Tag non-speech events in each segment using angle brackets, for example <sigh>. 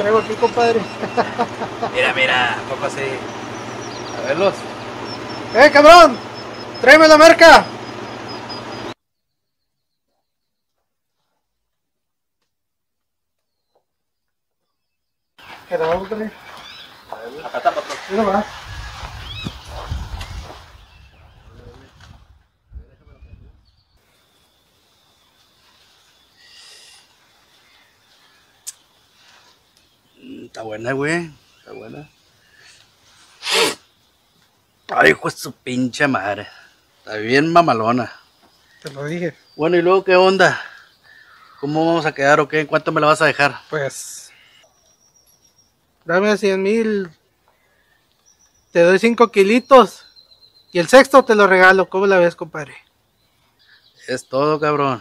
traigo aquí, compadre. Mira, mira, poco así. A verlos. ¡Eh, cabrón! ¡Tráeme la merca! ¿Qué tal, compadre? Acá está, patrón. Mira más. Mm, Está buena, güey. Está buena. Ay, hijo de su pinche madre. Está bien mamalona. Te lo dije. Bueno, ¿y luego qué onda? ¿Cómo vamos a quedar o qué? ¿En cuánto me la vas a dejar? Pues. Dame 100 mil. Te doy 5 kilitos. Y el sexto te lo regalo. ¿Cómo la ves, compadre? Es todo, cabrón.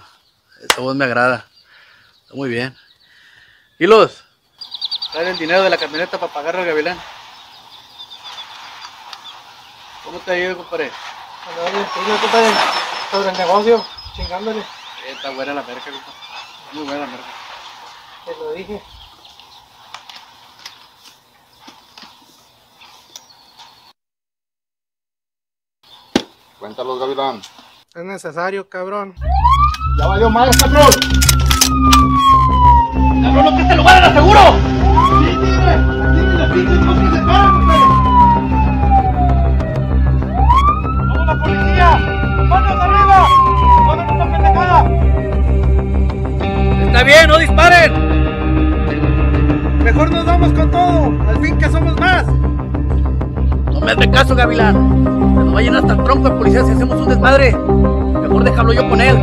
Esa voz me agrada. Está muy bien. Hilos, trae el dinero de la camioneta para pagar al gavilán. ¿Cómo te ha ido, compadre? Oye, compadre. Sobre el negocio. Chingándole. Eh, está buena la merca, compadre. Está muy buena la merca. Te lo dije. Cuéntalos, Gavilán. Es necesario, cabrón. ¡Ya valió más, cabrón! ¡Cabrón, no que este lugar era seguro! ¡Está bien, no disparen! Mejor nos vamos con todo. Al fin que somos más. No me hace caso, gavilán. Se nos vayan hasta el tronco de policía si hacemos un desmadre. Mejor déjalo yo con él.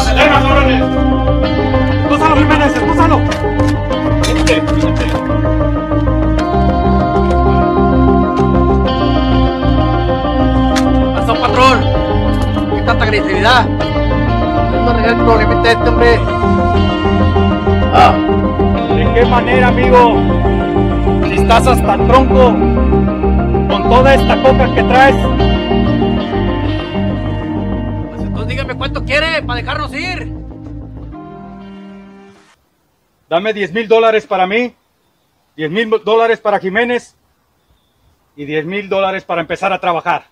¡Acelera, cabrones! ¡Escúsalo, Jiménez! ¡Escúsalo! Agresividad? No arreglar el problemita de este hombre. Ah, ¿De qué manera, amigo? Si estás hasta el tronco, con toda esta coca que traes, pues entonces dígame cuánto quiere para dejarnos ir. dame 10 mil dólares para mí, 10 mil dólares para Jiménez y 10 mil dólares para empezar a trabajar.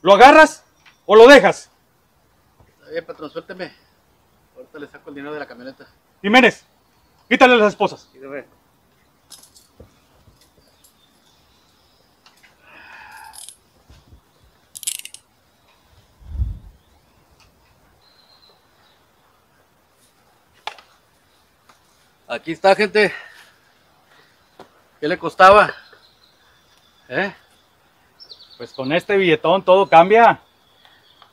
¿Lo agarras o lo dejas? Está bien, patrón, suélteme. Ahorita le saco el dinero de la camioneta. Jiménez, quítale las esposas. Dígame. Aquí está, gente. ¿Qué le costaba? ¿Eh? Pues con este billetón todo cambia.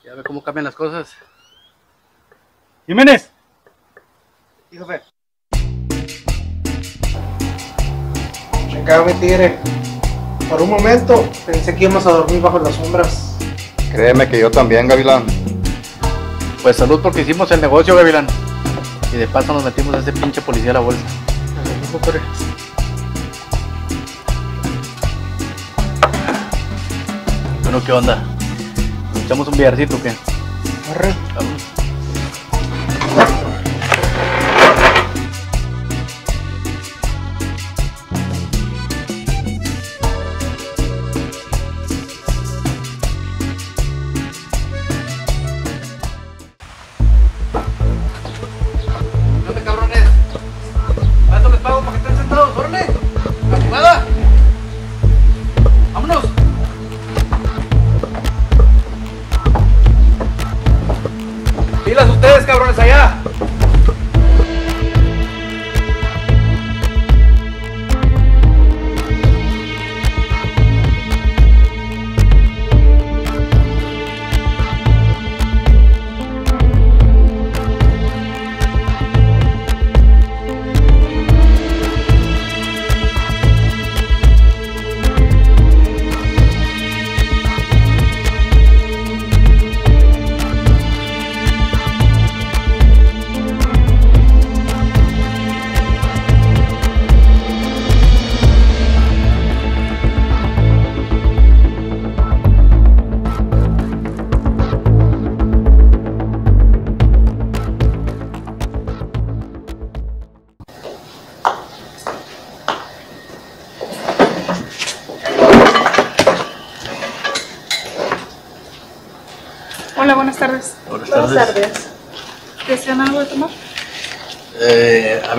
Ya ve cómo cambian las cosas. Jiménez. Chingado, mi tigre. Por un momento pensé que íbamos a dormir bajo las sombras. Créeme que yo también, Gavilán. Pues salud porque hicimos el negocio, Gavilán. Y de paso nos metimos a ese pinche policía a la bolsa. Bueno, ¿qué onda? ¿Nos echamos un billarcito o qué? Arre.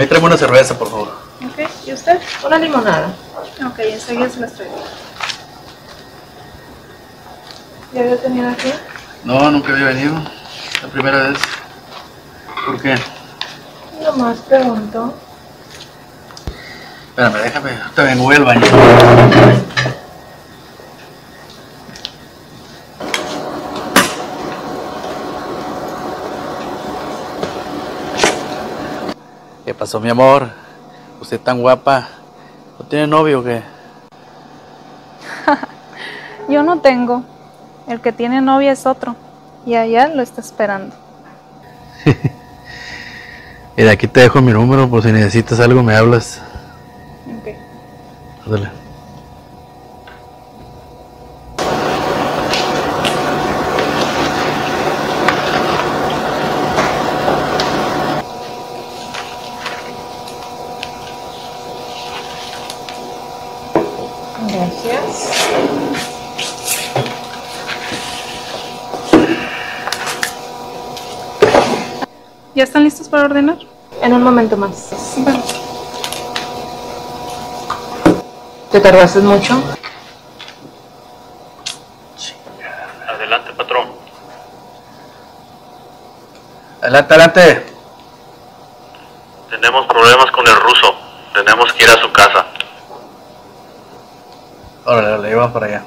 Mí tráeme una cerveza, por favor. Ok. ¿Y usted? Una limonada. Ok, enseguida se las traigo. ¿Ya había tenido aquí? No, nunca había venido. La primera vez. ¿Por qué? Nomás pregunto. Espérame, déjame. Te vengo, voy al baño. Pasó, mi amor? Usted tan guapa. ¿No tiene novio o qué? <laughs> Yo no tengo. El que tiene novia es otro. Y allá lo está esperando. <laughs> Y de aquí te dejo mi número por si necesitas algo me hablas. Ok. Ándale. Gracias. ¿Ya están listos para ordenar? En un momento más. Bueno. ¿Te tardaste mucho? Adelante, patrón. Adelante, adelante. Tenemos problemas con el ruso. Tenemos que ir a su casa. Órale, le llevamos para allá.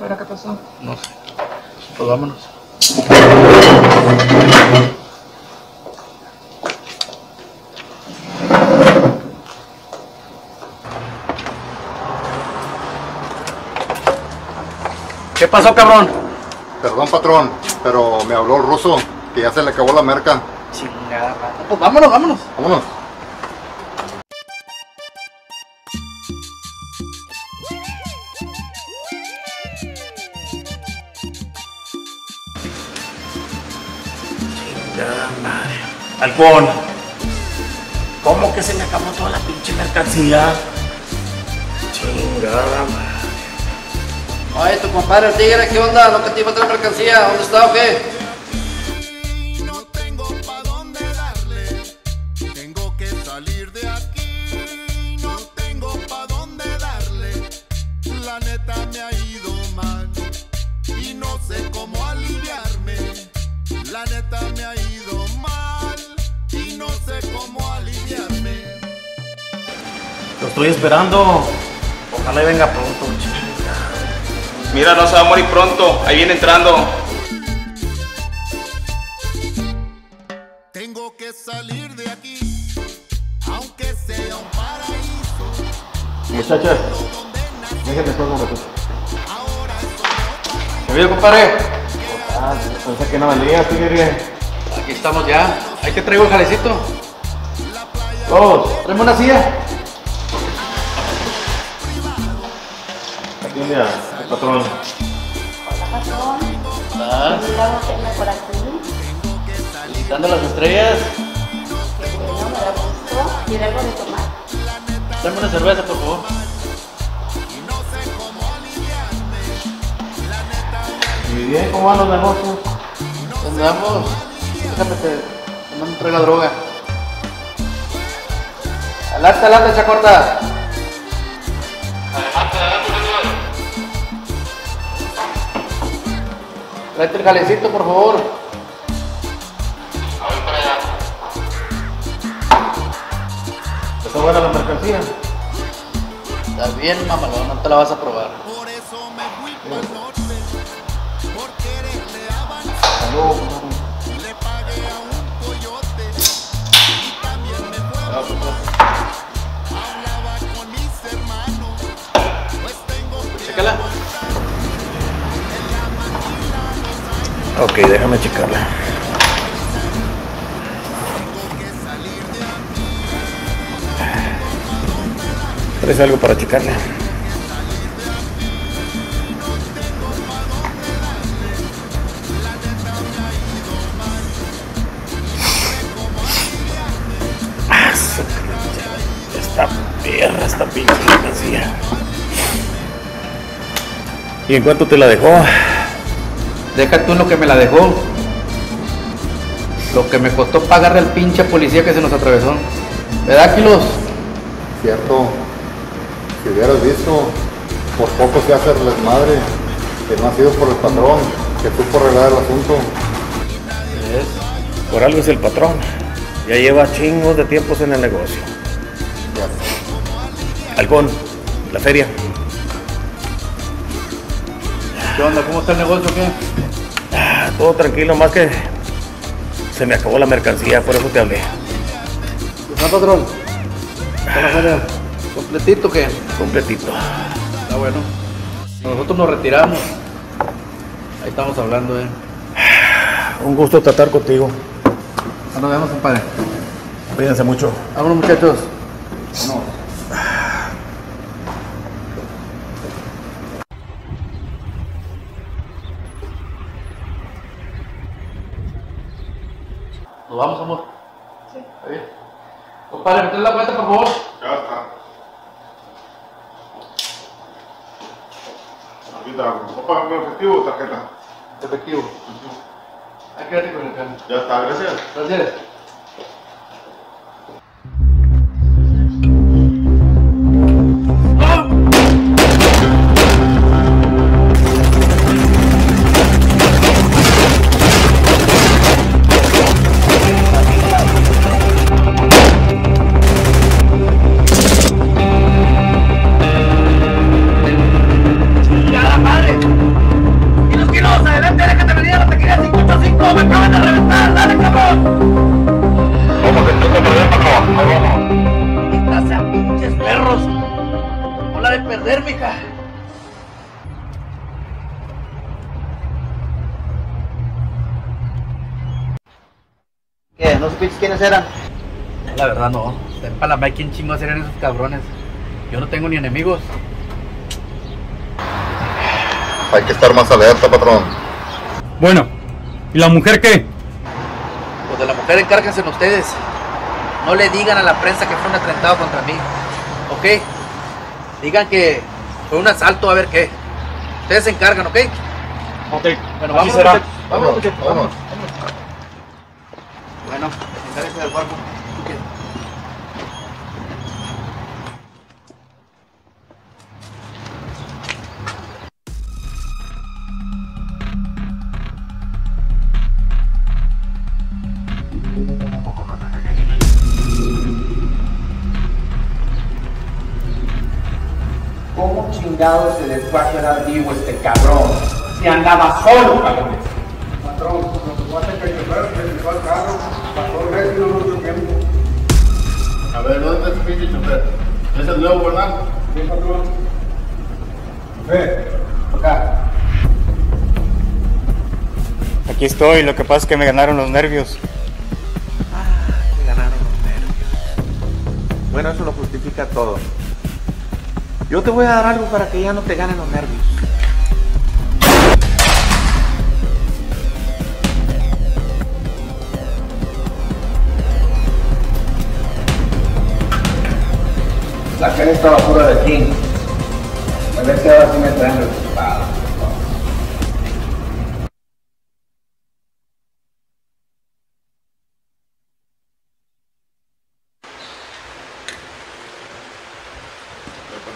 ¿Ahora qué pasó? No sé. Pues vámonos. Pasó, cabrón? Perdón, patrón, pero me habló el ruso que ya se le acabó la merca. Chingada madre. Pues vámonos, vámonos. Vámonos. Halcón, ¿cómo que se me acabó toda la pinche mercancía? Chingada madre. Oye, tu compadre el tigre, ¿qué onda? ¿No que te iba a traer mercancía? ¿Dónde está o qué? No tengo pa' dónde darle, tengo que salir de aquí. No tengo pa' dónde darle, la neta me ha ido mal. Y no sé cómo aliviarme, la neta me ha ido mal. Y no sé cómo aliviarme. Lo estoy esperando. Ojalá venga pronto. Mira, no se va a morir pronto. Ahí viene entrando. Tengo que salir de aquí, aunque sea un paraíso. Muchachas, déjenme solo un ratito. ¿Qué vio, compadre? Ah, pensé que no valía, tigre. Aquí estamos ya. Ahí te traigo el jalecito. Todos, Tráeme una silla. atiende al patrón. ¿Estás? Visitando las estrellas. ¿Quiere algo de tomar? Dame una cerveza, por favor. Y bien, ¿cómo van los negocios? Andamos. Déjame te, te mando traer la droga. Adelante, adelante, chacorta. Tráete el jalecito, por favor. ¿Está buena la mercancía? Está bien, mamalón, no te la vas a probar. Salud. Chécala. Ok, déjame checarla. ¿Traes algo para checarla? Ah, Esta perra, esta pinche mercancía. ¿Y en cuánto te la dejó? Deja tú en lo que me la dejó. Lo que me costó pagarle al pinche policía que se nos atravesó. ¿Verdad, Kilos? Cierto. Si hubieras visto, por poco se hace el desmadre, que no ha sido por el patrón, que tú por arreglar el asunto. Por algo es el patrón. Ya lleva chingos de tiempos en el negocio. Halcón, la feria. ¿Qué onda? ¿Cómo está el negocio? ¿Qué? Ah, Todo tranquilo, más que se me acabó la mercancía, por eso te hablé. ¿Está patrón? ¿Completito qué? Completito. Está bueno. Nosotros nos retiramos. Ahí estamos hablando, eh. Un gusto tratar contigo. Nos vemos, compadre. Cuídense mucho. Vámonos, muchachos. Compadre, metele la cuenta, por favor. Ya está. Ahorita, ¿no pagan con efectivo o tarjeta? Efectivo. Ahí quédate con el cambio. Ya está, gracias. Gracias. ¿No supiste quiénes eran? La verdad no. Sepa la quién chingos eran esos cabrones. Yo no tengo ni enemigos. Hay que estar más alerta, patrón. Bueno, ¿y la mujer qué? Pues de la mujer encárguense ustedes. No le digan a la prensa que fue un atentado contra mí. ¿Ok? Digan que fue un asalto a ver qué. Ustedes se encargan, ¿ok? Ok, Bueno, vamos. Vamos, vámonos. Bueno, del cuerpo. ¿Cómo chingado se les va a quedar vivo este cabrón? Si andaba solo, cabrones. Patrón, lo que pasa es que ver, ¿dónde está ese pinche chofer? ¿Es el nuevo, verdad? Sí, patrón. Ve, acá. Aquí estoy, lo que pasa es que me ganaron los nervios. Me ganaron los nervios. Bueno, eso lo justifica todo. Yo te voy a dar algo para que ya no te ganen los nervios. Saquen esta basura de aquí. A ver si ahora sí me traen resultados.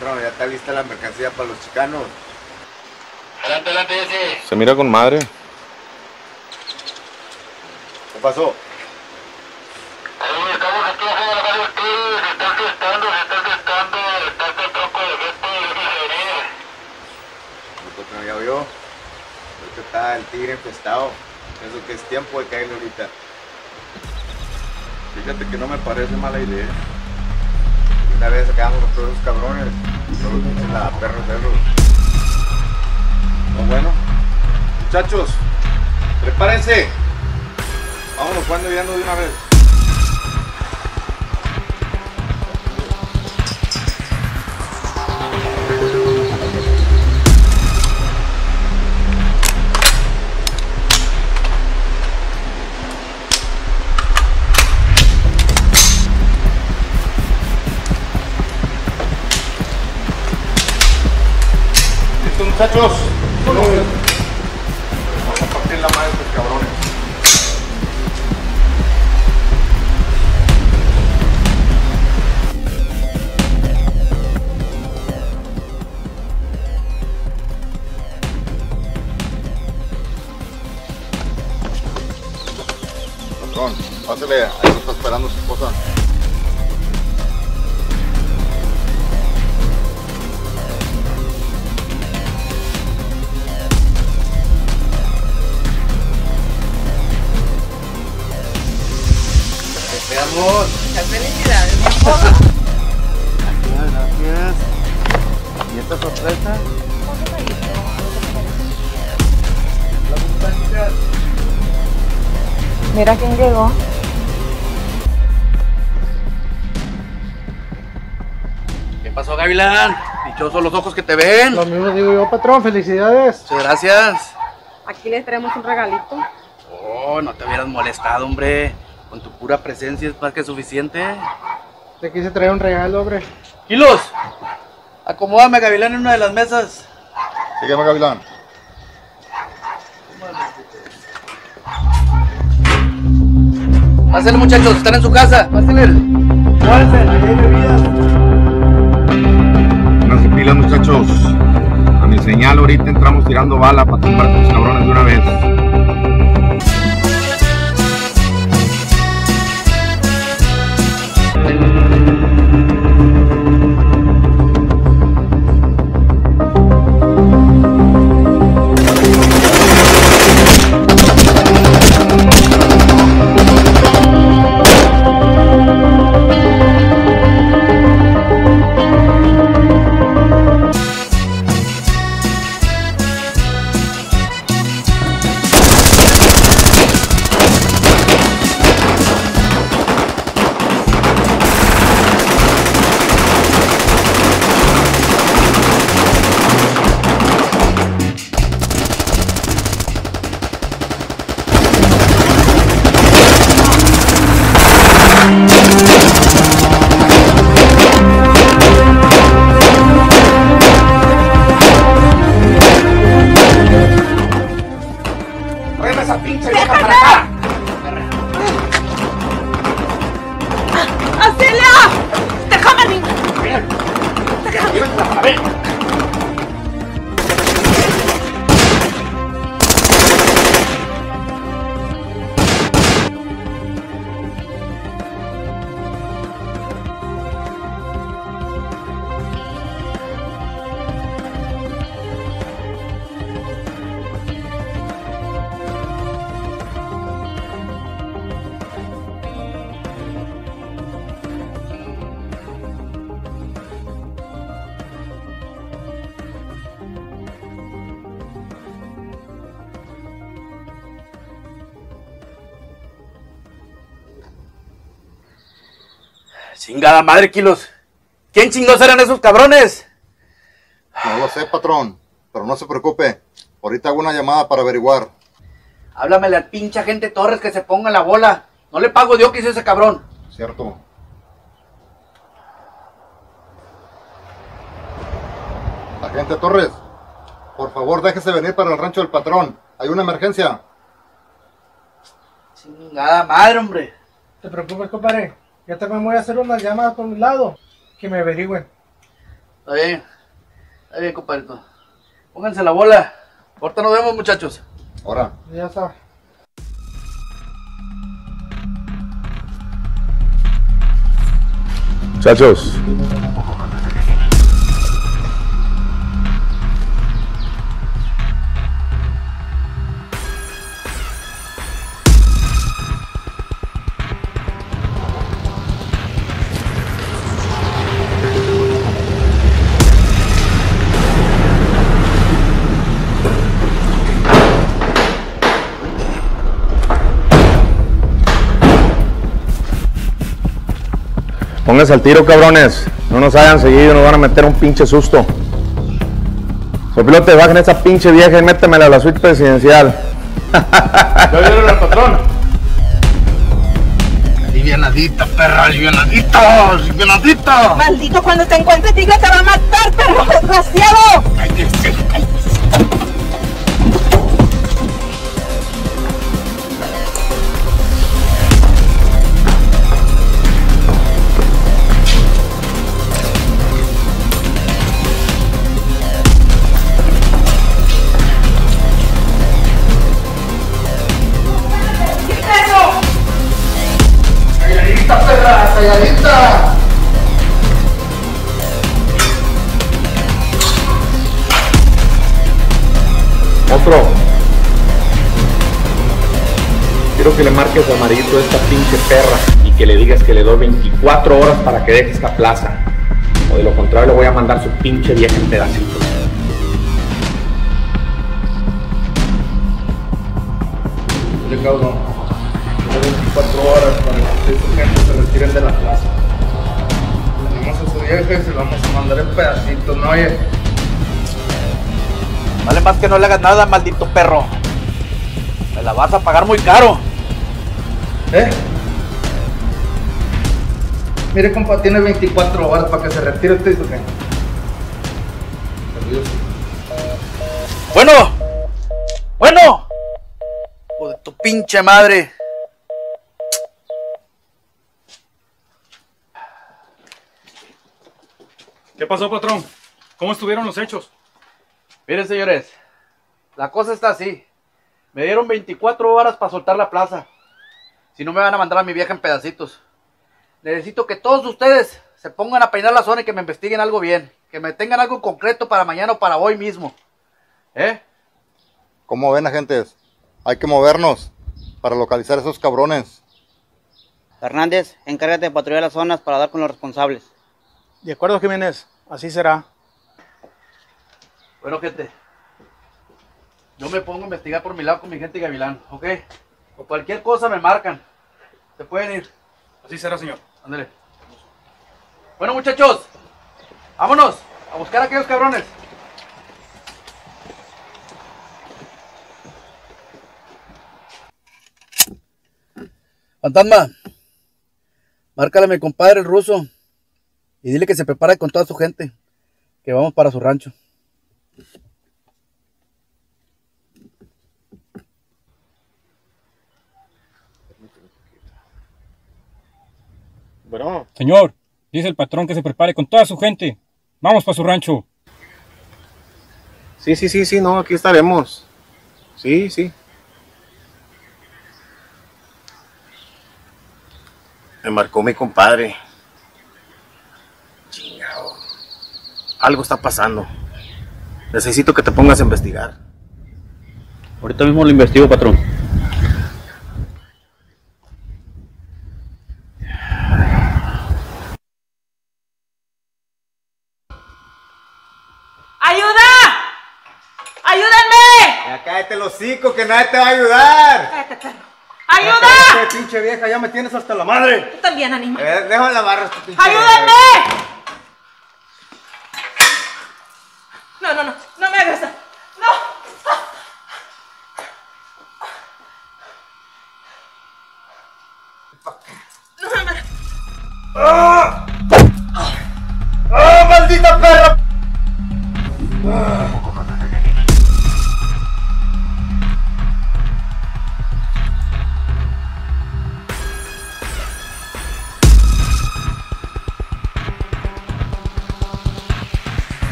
Patrón, ya está lista la mercancía para los chicanos. Adelante, adelante, Jesse. Se mira con madre. ¿Qué pasó? El patrón ya oyó. Está el tigre infestado. Eso que es tiempo de caerle ahorita. Fíjate que no me parece mala idea. Una vez acabamos con todos esos cabrones. Todos la perros de los. No, bueno. Muchachos, prepárense. Vámonos jugando ya no de una vez. Muchachos? Gavilán? Dichosos los ojos que te ven. Lo mismo digo yo, patrón. Felicidades. Muchas gracias. Aquí les traemos un regalito. Oh, no te hubieras molestado, hombre. Con tu pura presencia es más que suficiente. Te quise traer un regalo, hombre. Kilos, acomódame a Gavilán en una de las mesas. Sígueme, Gavilán. Pásenle, muchachos, están en su casa. Pásenle. Pónganse pilas, muchachos. A mi señal, ahorita entramos tirando bala para tumbar a estos cabrones de una vez. Chingada madre, Kilos. ¿Quién chingados eran esos cabrones? No lo sé, patrón, pero no se preocupe. Ahorita hago una llamada para averiguar. Háblamele al pinche agente Torres que se ponga la bola. No le pago Dios que hizo ese cabrón. Cierto. Agente Torres, por favor déjese venir para el rancho del patrón. Hay una emergencia. Chingada madre, hombre. No te preocupes, compadre. Yo también voy a hacer unas llamadas por mi lado. Que me averigüen. Está bien. Está bien, compadrito. Pónganse la bola. Ahorita nos vemos, muchachos. Ahora. Ya está. Muchachos, pónganse al tiro, cabrones. No nos hayan seguido, nos van a meter un pinche susto. Sopilote, bajen esa pinche vieja y métemela a la suite presidencial. ¿Ya vieron al patrón? Alivianadita, perra, alivianadita, alivianadita. Maldito, cuando te encuentre Tigre te va a matar, perro desgraciado. Cállese, cállese. Otro. Quiero que le marques a Marito a esta pinche perra y que le digas que le doy 24 horas para que deje esta plaza. O de lo contrario le voy a mandar su pinche vieja en pedacitos. Cabrón. Tengo 24 horas para que sus gente se retiren de la plaza. Tenemos a su vieja y se lo vamos a mandar en pedacitos, ¿no? Oye. Vale más que no le hagas nada, maldito perro. Me la vas a pagar muy caro. ¿Eh? Mire, compa, tiene 24 horas para que se retire usted. Adiós. Bueno. Bueno. Hijo de tu pinche madre. ¿Qué pasó, patrón? ¿Cómo estuvieron los hechos? Miren, señores. La cosa está así. Me dieron 24 horas para soltar la plaza. Si no me van a mandar a mi vieja en pedacitos. Necesito que todos ustedes se pongan a peinar la zona y que me investiguen algo bien. Que me tengan algo concreto para mañana o para hoy mismo. ¿Eh? ¿Cómo ven, agentes? Hay que movernos para localizar a esos cabrones. Hernández, encárgate de patrullar las zonas para dar con los responsables. De acuerdo, Jiménez. Así será. Bueno, gente. Yo me pongo a investigar por mi lado con mi gente Gavilán, ¿ok? O cualquier cosa me marcan. Se pueden ir. Así será, señor. Ándale. Bueno, muchachos. Vámonos a buscar a aquellos cabrones. Fantasma. Márcale a mi compadre el ruso. Y dile que se prepare con toda su gente. Que vamos para su rancho. Bueno. Señor, dice el patrón que se prepare con toda su gente. Vamos para su rancho. Sí, sí, sí, sí, no, aquí estaremos. Sí, sí. Me marcó mi compadre. Chingado. Algo está pasando. Necesito que te pongas a investigar. Ahorita mismo lo investigo, patrón. ¡Ayuda! ¡Ayúdenme! Ya cállate el hocico que nadie te va a ayudar. Cállate, perro. ¡Ayuda! Cállate, pinche vieja, ya me tienes hasta la madre. Tú también, animal. Eh, déjame la barra, pinche ¡Ayúdenme! No, no, no. No me hagas eso. No. No me ¡Ah!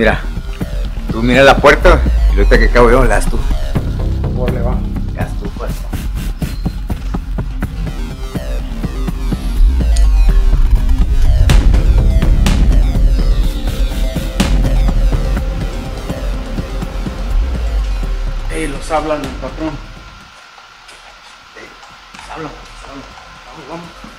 Mira, tú mira la puerta y ahorita que acabo yo, la das tú. Por le va. Tú, pues. Ey, los hablan, patrón. Ey, los hablan, los hablan. Vamos, vamos.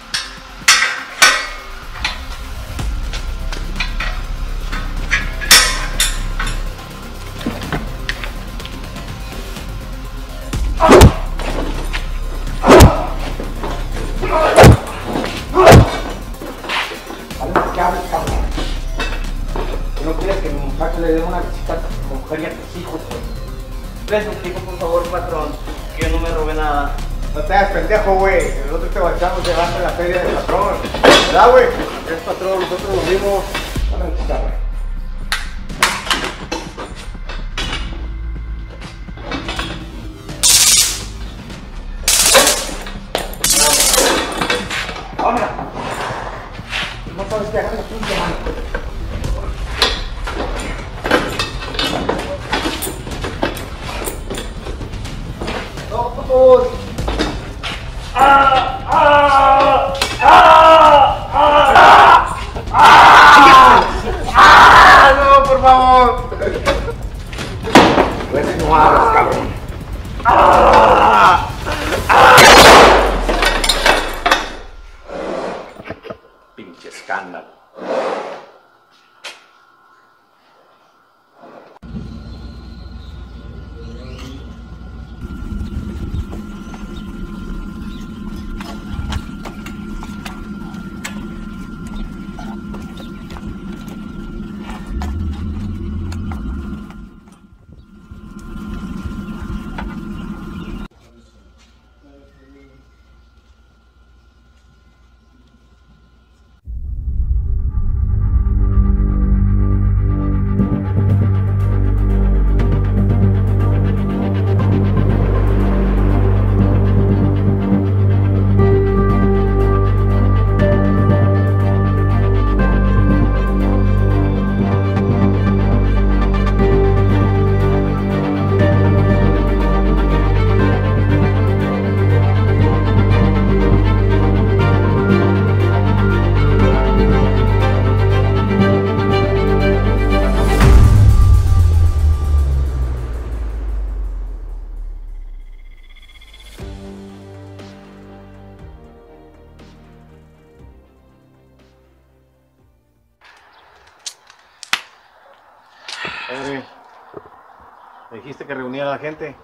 La gente.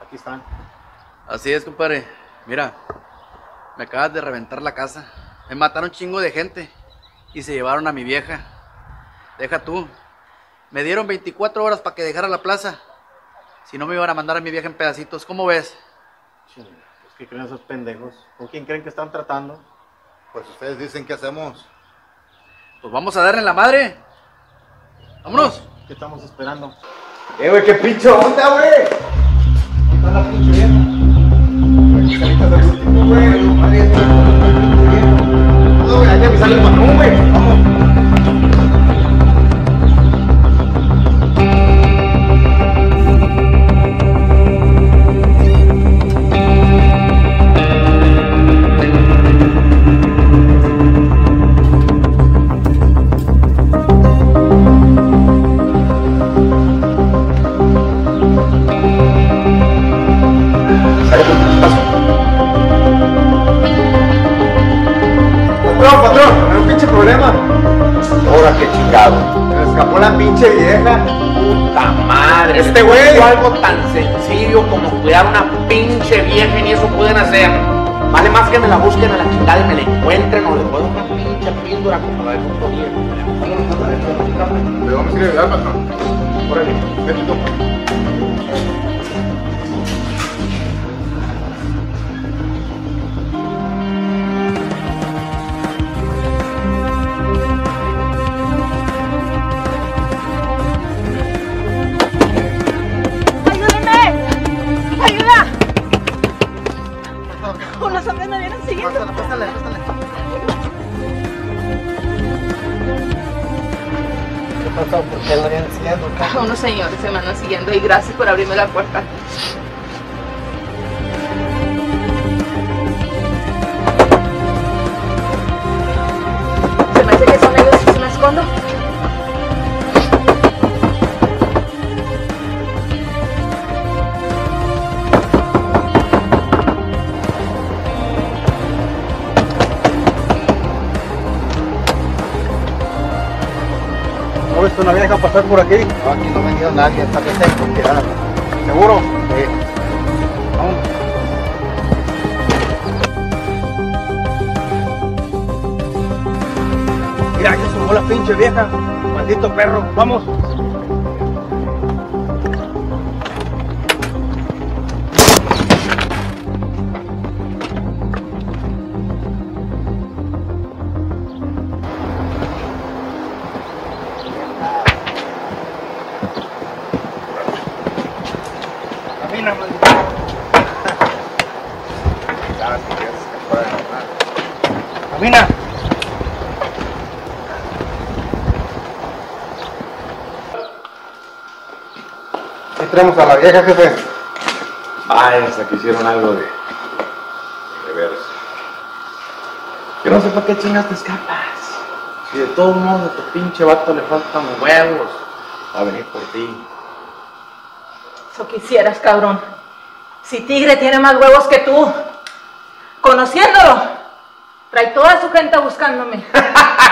Aquí están. Así es, compadre. Mira, me acabas de reventar la casa. Me mataron un chingo de gente y se llevaron a mi vieja. Deja tú. Me dieron 24 horas para que dejara la plaza. Si no me iban a mandar a mi vieja en pedacitos, ¿cómo ves? Pues, ¿Qué creen esos pendejos? ¿Con quién creen que están tratando? Pues ustedes dicen qué hacemos. Pues vamos a darle en la madre. Vámonos. ¿Qué estamos esperando? Eh, güey, qué pinche onda, güey. ¿Dónde está la pinche vieja? Último, güey. No, güey, hay que avisarle al patrón, güey. Pinche vieja. Puta madre. Este güey. Algo tan sencillo como cuidar una pinche vieja y ni eso pueden hacer. Vale más que me la busquen a la chingada y me la encuentren o le puedo una pinche píldora como la del otro día. Le vamos a ir a ayudar, patrón. Órale, y gracias por abrirme la puerta. ¿No ves una vieja pasar por aquí? No, aquí no ha venido nadie, esta gente es confiada. ¿Seguro? Sí. Vamos. Mira, ya sumó la pinche vieja. Maldito perro. Vamos. una Camina. Entremos a la vieja, jefe. Ay, hasta que hicieron algo de. de veras. Que no sé para qué chingas te escapas. Si de todos modos a tu pinche vato le faltan huevos a venir por ti. Quisieras, cabrón. Si Tigre tiene más huevos que tú, conociéndolo, trae toda su gente buscándome. <laughs>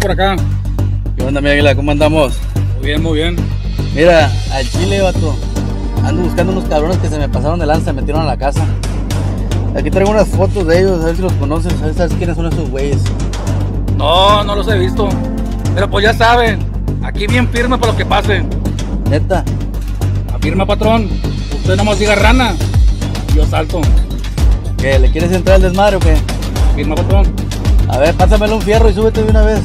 por acá? ¿Qué onda, mi águila? ¿Cómo andamos? Muy bien, muy bien. Mira, al chile, vato. Ando buscando unos cabrones que se me pasaron de lanza, se metieron a la casa. Aquí traigo unas fotos de ellos, a ver si los conoces, a ver si sabes quiénes son esos güeyes. No, no los he visto. Pero pues ya saben, aquí bien firme para lo que pase. Neta. Afirma, patrón. Usted nomás diga rana. Yo salto. ¿Qué? ¿Le quieres entrar al desmadre o qué? Firma, patrón. A ver, pásamelo un fierro y súbete de una vez.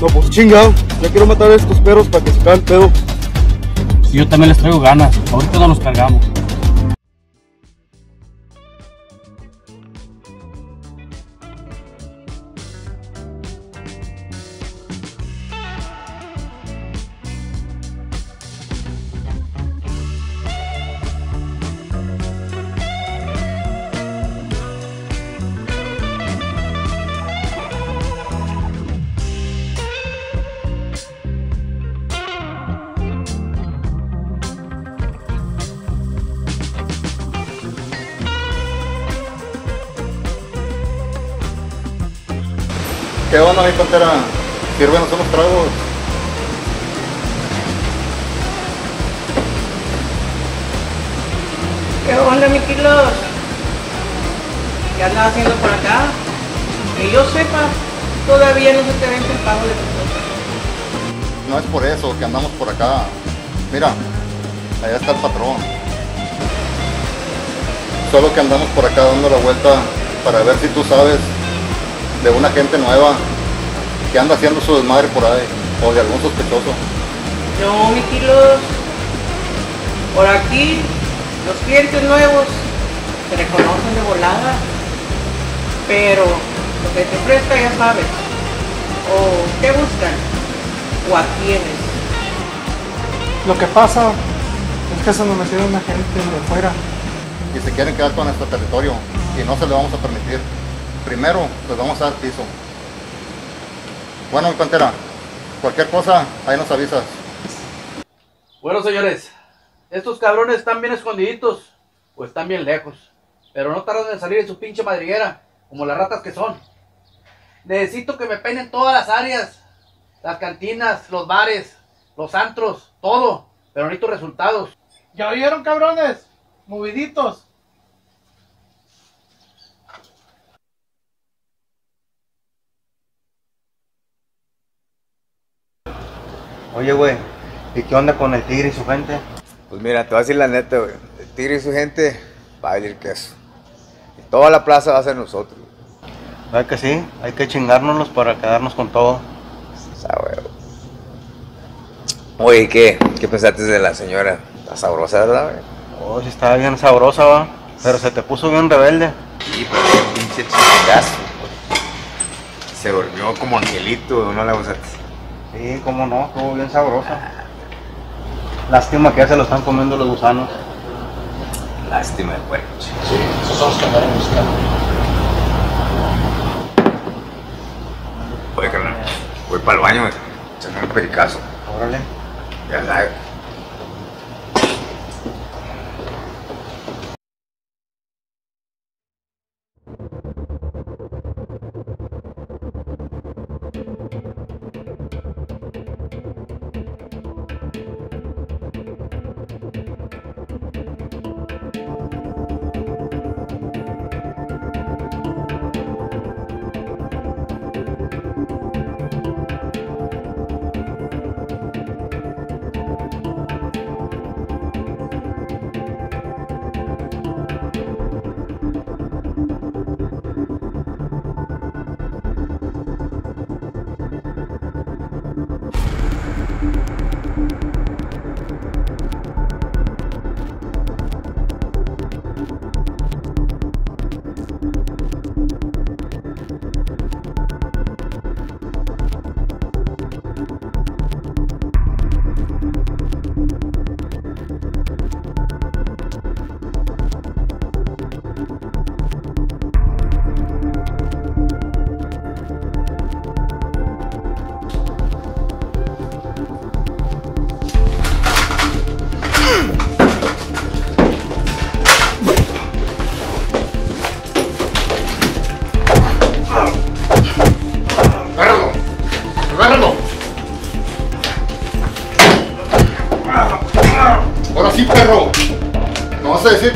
No, pues chingado. Ya quiero matar a estos perros para que se el pedo. Yo también les traigo ganas. Ahorita no los cargamos. ¿Qué onda, mi pantera? Sírvenos unos tragos. ¿Qué onda, mi kilos? ¿Qué andas haciendo por acá? Que yo sepa, todavía no se te vence el pago de tu. No es por eso que andamos por acá. Mira, allá está el patrón. Solo que andamos por acá dando la vuelta para ver si tú sabes de una gente nueva que anda haciendo su desmadre por ahí o de algún sospechoso. No, mi kilos. Por aquí, los clientes nuevos se reconocen de volada. Pero lo que te ofrezca ya sabes. O qué buscan. O a quiénes. Lo que pasa es que se nos metieron una gente de fuera. Y se quieren quedar con nuestro territorio y no se lo vamos a permitir. Primero les vamos a dar piso. Bueno, mi pantera, cualquier cosa, ahí nos avisas. Bueno, señores, estos cabrones están bien escondiditos o están bien lejos. Pero no tardan en salir en su pinche madriguera, como las ratas que son. Necesito que me peinen todas las áreas. Las cantinas, los bares, los antros, todo. Pero necesito resultados. ¿Ya oyeron, cabrones? Moviditos. Oye, güey, ¿y qué onda con el tigre y su gente? Pues mira, te voy a decir la neta, güey. El tigre y su gente va a valer queso. Y toda la plaza va a ser nosotros. ¿Sabes que sí? Hay que chingárnoslos para quedarnos con todo. Esa. Oye, ¿qué? ¿Qué pensaste de la señora? Está sabrosa, ¿verdad, güey? Oh, sí estaba bien sabrosa, va. Pero se te puso bien rebelde. Sí, pero qué pinche chingazo. güey. Se durmió como angelito, ¿no la usaste? Sí, cómo no, estuvo bien sabrosa. Lástima que ya se lo están comiendo los gusanos. Lástima el puerco. Sí, esos son los que andaron buscando. Oye, carnal, voy para el baño, güey. Echame un pericazo. Órale. Ya sabes.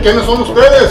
Quiénes son ustedes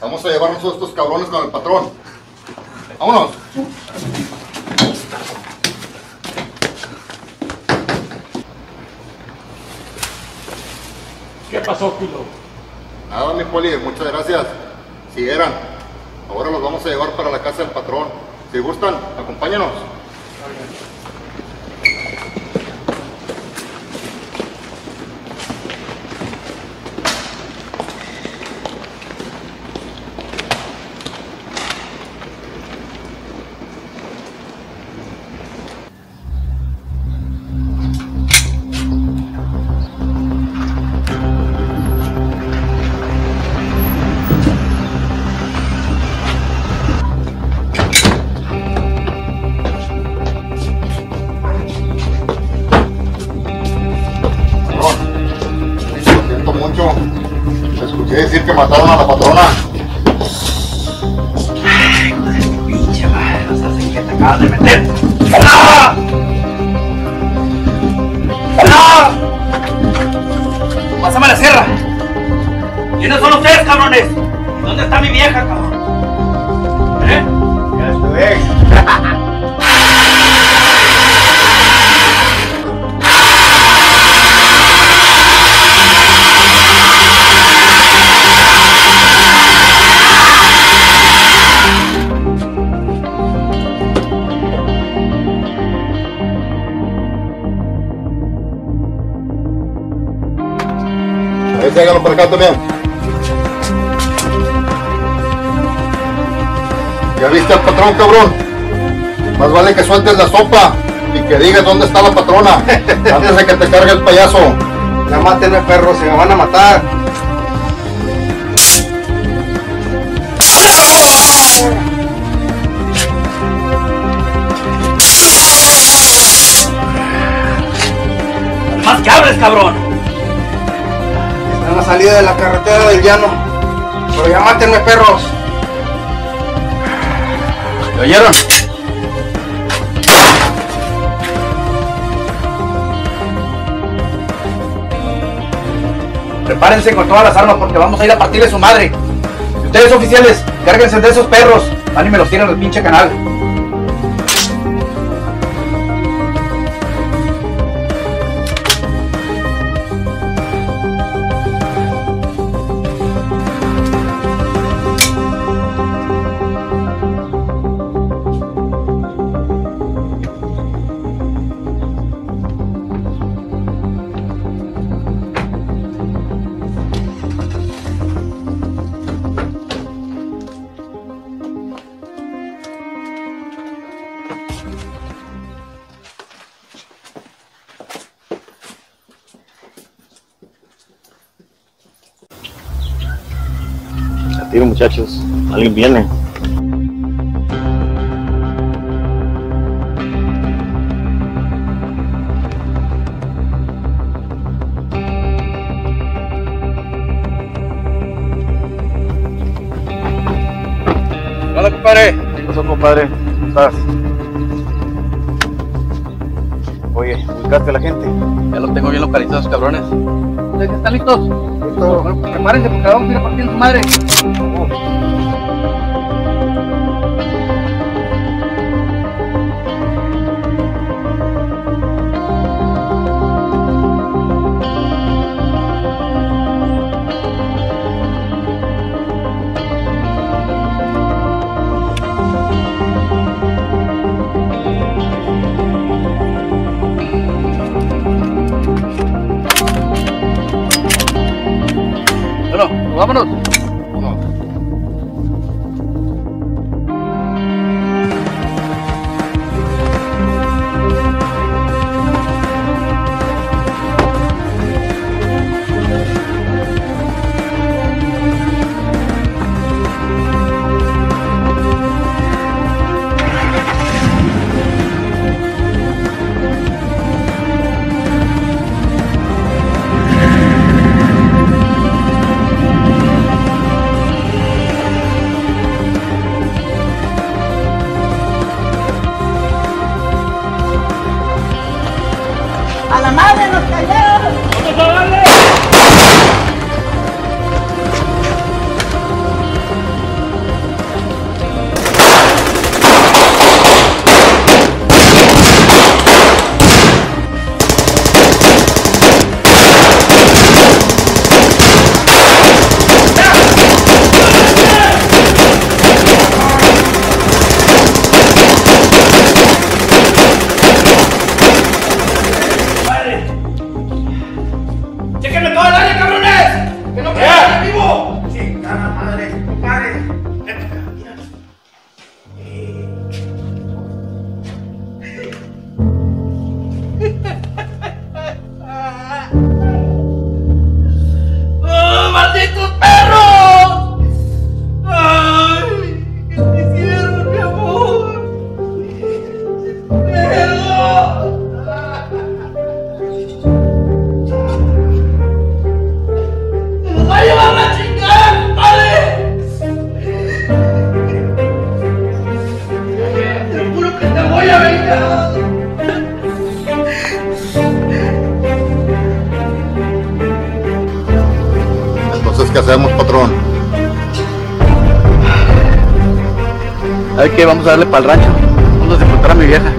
vamos a llevarnos a estos cabrones con el patrón. Vámonos. ¿Qué pasó, culo? Nada, mi poli, muchas gracias. Si eran, ahora los vamos a llevar para la casa del patrón. Si gustan, acompáñanos. Patrón, cabrón? Más vale que sueltes la sopa y que digas dónde está la patrona <laughs> antes de que te cargue el payaso. Ya mátenme, perros, se me van a matar. ¡Más que hables, cabrón! Están a la salida de la carretera del llano. Pero ya mátenme, perros. ¿Lo oyeron? Prepárense con todas las armas porque vamos a ir a partirle su madre. Ustedes oficiales, cárguense de esos perros. Van y me los tiran al pinche canal. Muchachos, alguien viene. Hola, compadre. ¿Qué pasó, compadre? ¿Cómo estás? Oye, ¿buscaste a la gente? Ya los tengo bien localizados, cabrones. ¿Ustedes están listos? Listo. Prepárense porque vamos a ir a partir su madre. ¿Sabe qué? Vamos a darle para el rancho. Vamos a sepultar a mi vieja.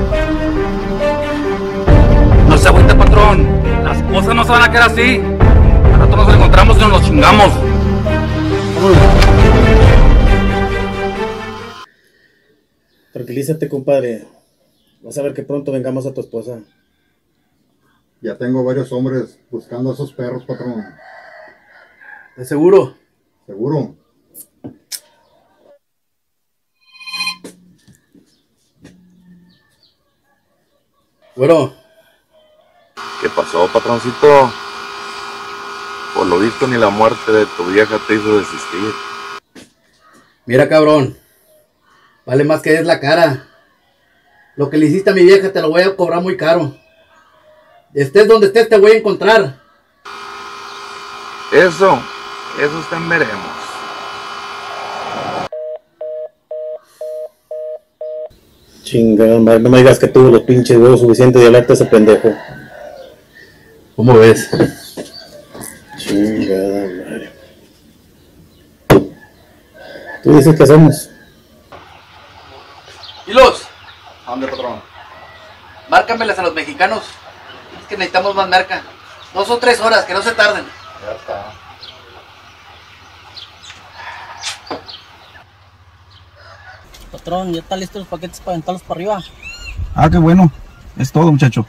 No se agüite, patrón. Las cosas no se van a quedar así. Al rato nos encontramos y nos los chingamos. Tranquilízate, compadre. Vas a ver que pronto vengamos a tu esposa. Ya tengo varios hombres buscando a esos perros, patrón. ¿De seguro? Seguro. Bueno, ¿Qué pasó, patroncito? Por lo visto ni la muerte de tu vieja te hizo desistir. mira, cabrón. Vale más que es la cara. Lo que le hiciste a mi vieja te lo voy a cobrar muy caro. Estés donde estés, te voy a encontrar. Eso, eso está en veremos. Chingada madre, no me digas que tuvo los pinches huevos suficientes de hablarte a ese pendejo. ¿Cómo ves? Chingada madre. Tú dices que hacemos. ¡Hilos! ¿A dónde, patrón? Márcamelas a los mexicanos. Es que necesitamos más merca. Dos o tres horas, que no se tarden. Ya está. Patrón, ya están listos los paquetes para aventarlos para arriba. Ah, qué bueno. Es todo, muchacho.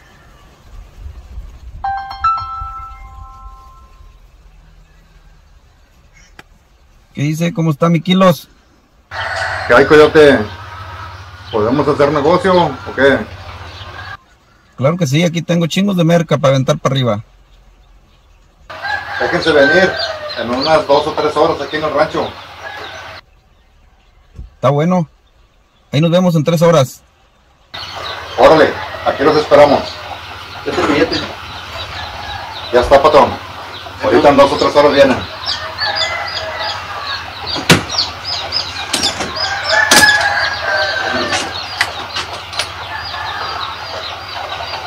¿Qué dice? ¿Cómo está mi kilos? ¿Qué hay, coyote? ¿Podemos hacer negocio o qué? Claro que sí, aquí tengo chingos de merca para aventar para arriba. Déjense venir en unas dos o tres horas aquí en el rancho. Está bueno. Ahí nos vemos en tres horas. Órale, aquí los esperamos. Este billete. Ya está, patrón. Ahorita en dos o tres horas vienen.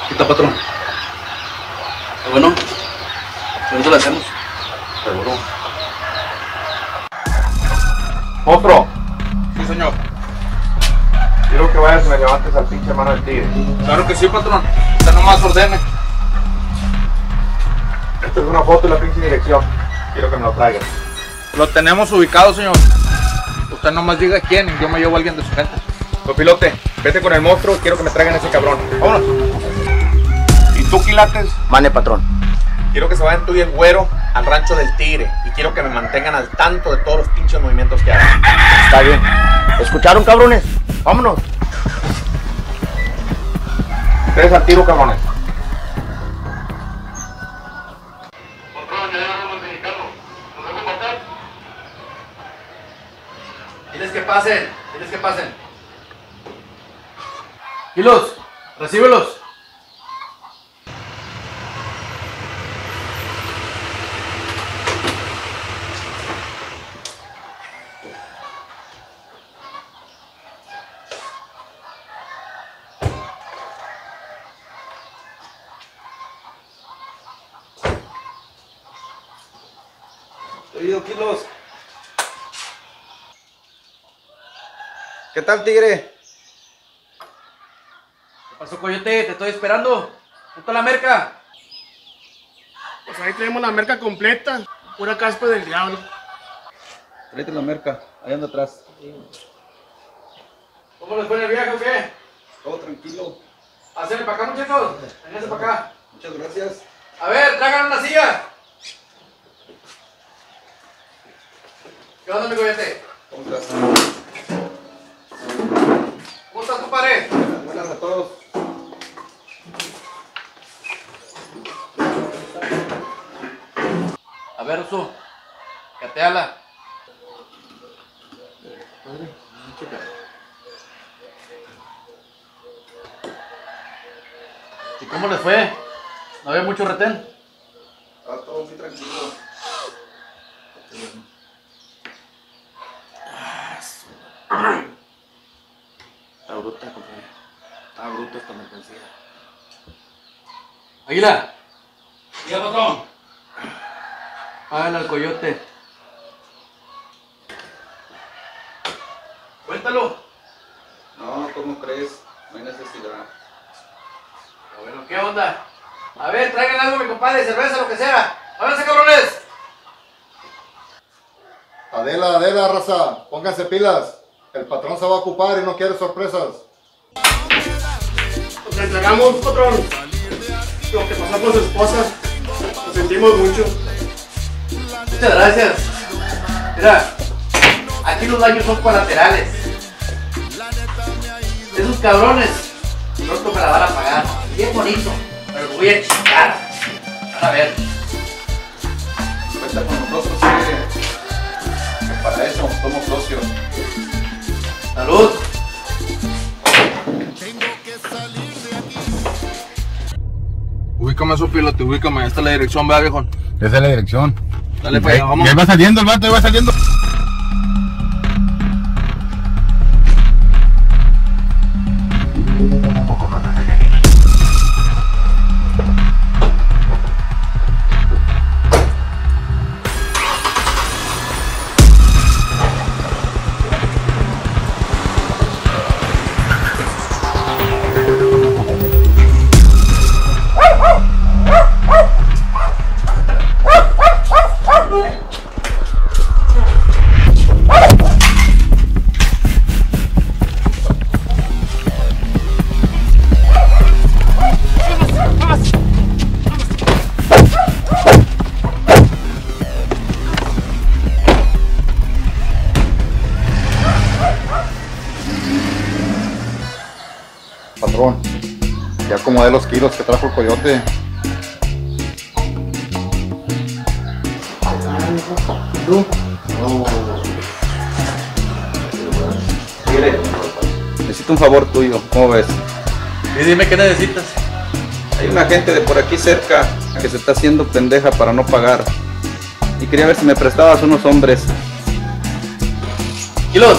¿Qué está, patrón? ¿Está bueno? ¿Con eso lo hacemos? Y levantes al pinche mano del tigre. Claro que sí, patrón. Usted nomás ordene. Esta es una foto y la pinche dirección. Quiero que me lo traigas. Lo tenemos ubicado, señor. Usted nomás diga quién y yo me llevo a alguien de su gente. Copilote, vete con el monstruo. Quiero que me traigan a ese cabrón. Vámonos. ¿Y tú, Quilates? Mane, patrón. Quiero que se vayan tú y el güero al rancho del tigre. Y quiero que me mantengan al tanto de todos los pinches movimientos que hagan. Está bien. ¿Escucharon, cabrones? Vámonos. Ustedes al tiro, cabrones. Diles que pasen, diles que pasen. Kilos, recíbelos. Oído, kilos. ¿Qué tal, tigre? ¿Qué pasó, coyote? Te estoy esperando. ¿Junto a la merca? Pues ahí tenemos la merca completa. Pura caspa del diablo. Tráete la merca, ahí anda atrás. ¿Cómo les fue en el viaje o qué? Todo tranquilo. Hacerle para acá, muchachos. Vénganse para acá. Muchas gracias. A ver, traigan una silla. ¿Qué onda, mi coyote? ¿Cómo estás? ¿Cómo estás, compadre? Buenas a todos. A ver, Uso. Cateala. ¿Y cómo les fue? ¿No había mucho retén? Está todo muy tranquilo. Está bruta, compadre. Está bruta esta mercancía. Águila. Ya, patrón. Págale al coyote. Cuéntalo. No, ¿cómo crees? No hay necesidad. Bueno, ¿qué onda? A ver, traigan algo, mi compadre, cerveza, lo que sea. ¡Váyanse, cabrones! Adela, Adela, raza, pónganse pilas. El patrón se va a ocupar y no quiere sorpresas. Nos entregamos, patrón. Lo que pasó con su esposa. Lo sentimos mucho. Muchas gracias. Mira, aquí los daños son colaterales. Esos cabrones pronto me la van a pagar. Bien bonito, pero lo voy a chingar. Van a ver. Ubícame su piloto, ubícame. Esta es la dirección, vea, viejo. Esa es la dirección. Dale para allá, vamos. Y ahí va saliendo el vato, ahí va saliendo. Cerca que se está haciendo pendeja para no pagar. Y quería ver si me prestabas unos hombres. Kilos,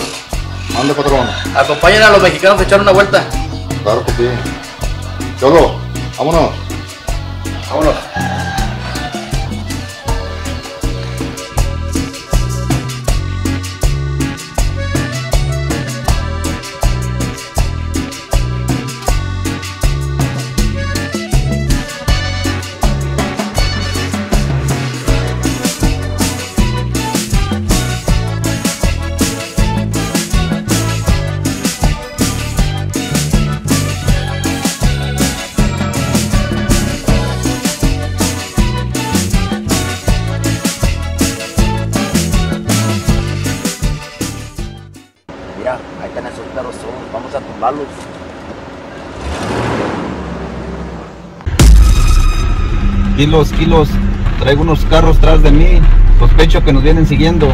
Mande, patrón. acompañen a los mexicanos a echar una vuelta. Claro que sí. Cholo, vámonos. Vámonos. Kilos, kilos. Traigo unos carros tras de mí. Sospecho que nos vienen siguiendo.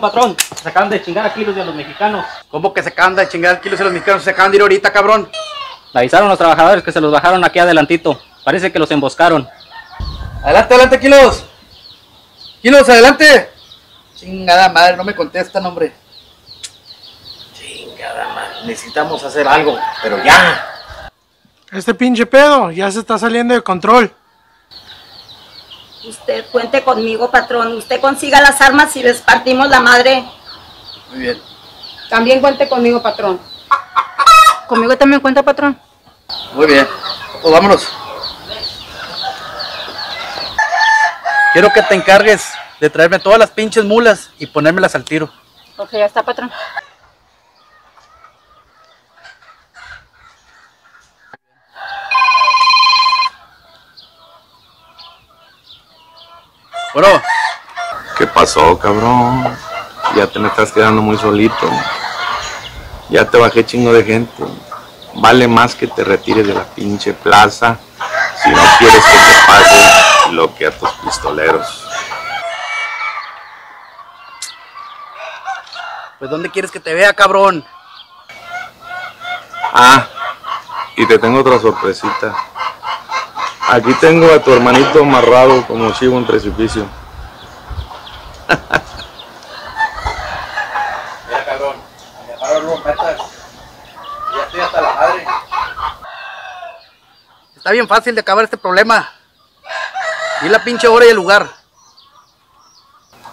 Patrón, patrón, se acaban de chingar a kilos de los mexicanos. ¿Cómo que se acaban de chingar kilos de los mexicanos? Se acaban de ir ahorita, cabrón. Le avisaron los trabajadores que se los bajaron aquí adelantito. Parece que los emboscaron. Adelante, adelante, kilos. Kilos, adelante. Chingada madre, no me contestan, hombre. Chingada madre, necesitamos hacer algo, pero ya. Este pinche pedo ya se está saliendo de control. Usted cuente conmigo, patrón. Usted consiga las armas y les partimos la madre. Muy bien. También cuente conmigo, patrón. Conmigo también cuenta, patrón. Muy bien. Pues vámonos. Quiero que te encargues de traerme todas las pinches mulas y ponérmelas al tiro. Ok, ya está, patrón. Bueno, ¿Qué pasó, cabrón? Ya te me estás quedando muy solito. Ya te bajé chingo de gente. Vale más que te retires de la pinche plaza si no quieres que te pase lo que a tus pistoleros. pues ¿dónde quieres que te vea, cabrón? Ah, y te tengo otra sorpresita. Aquí tengo a tu hermanito amarrado como chivo en precipicio. Mira, cabrón, me agarro los metas. Ya estoy hasta la madre. Está bien fácil de acabar este problema. Y la pinche hora y el lugar.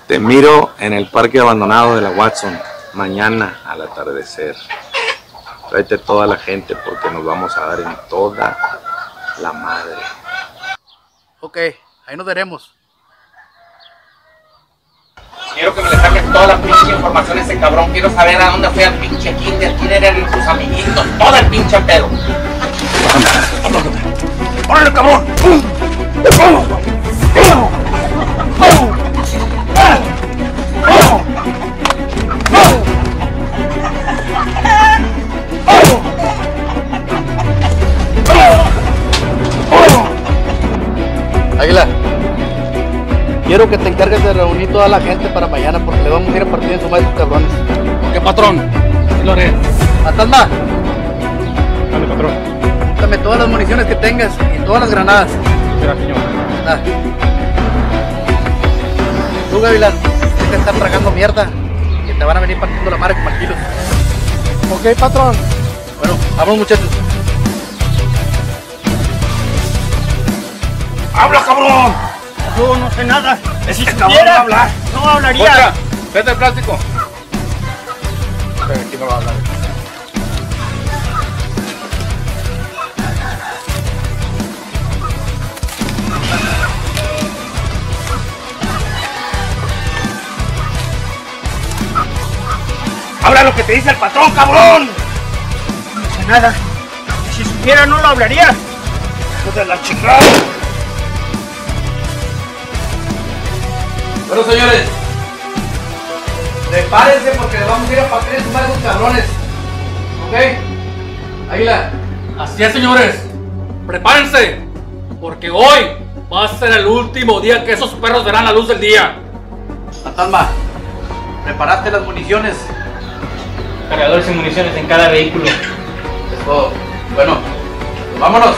Te miro en el parque abandonado de la Watson, mañana al atardecer. Tráete toda la gente porque nos vamos a dar en toda la madre. Ok, ahí nos veremos. Quiero que me le saques toda la pinche información a ese cabrón. Quiero saber a dónde fue al pinche kinder, quién eran sus amiguitos, todo el pinche pedo. ¡Órale, cabrón! Águila, quiero que te encargues de reunir toda la gente para mañana porque le vamos a ir a partir en su madre cabrones. ¿Qué patrón? Sí lo haré. Fantasma, Dale, patrón. dame todas las municiones que tengas y todas las granadas. Será, señor. Ah. Tú, Gavilán, de estar tragando mierda que te van a venir partiendo la madre como al kilo. Ok, patrón. Bueno, vamos muchachos. ¡Habla, cabrón! Yo no sé nada. Es si supiera, hablar. no hablaría. Vete al plástico. Pero aquí no va a hablar. ¡Habla lo que te dice el patrón, cabrón! No sé nada. Si supiera no lo hablaría. De la chingada! Bueno, señores, prepárense porque vamos a ir a partir de su madre cabrones. ¿Ok? Águila. Así es, señores. Prepárense, porque hoy va a ser el último día que esos perros verán la luz del día. Fantasma, preparaste las municiones. Cargadores y municiones en cada vehículo. Es todo. Bueno, pues vámonos.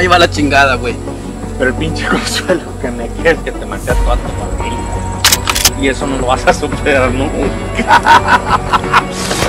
Va a llevar la chingada, güey. Pero el pinche <laughs> consuelo que me quieres que te maté a toda tu familia. Y eso no lo vas a superar nunca. <laughs>